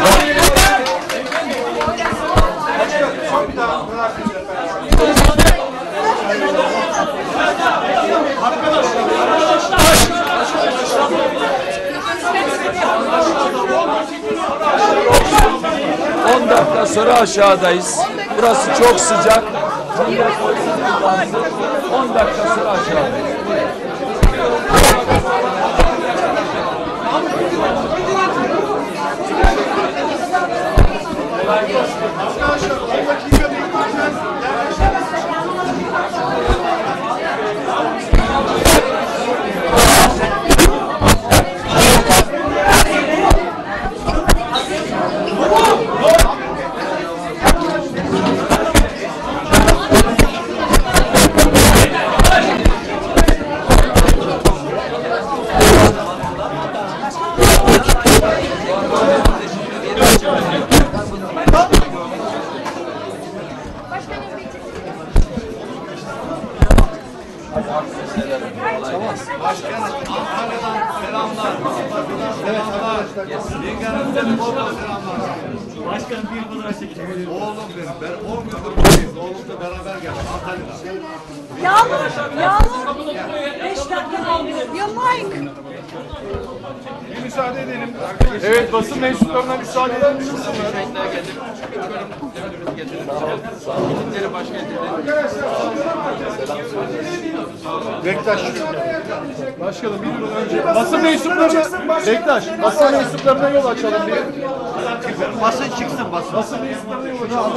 On dakika sonra aşağıdayız. Burası çok sıcak. 10 dakika sonra aşağıdayız. Başkanım bir fotoğraf çekeceğim. Oğlum benim. Ben 10 yıldır buradayız. Oğlumla beraber geldim. Antalya'da. Yağmur, yağmur. Beş dakika Ya Mike. Bir müsaade edelim. Evet basın mensuplarına müsaade eder misiniz? Bektaş. Başkanım bir yıl önce basın mensuplarına Bektaş basın mensuplarına yol açalım bir. Basın çıksın basın. Basın mensuplarına yol açalım.